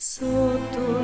Sotto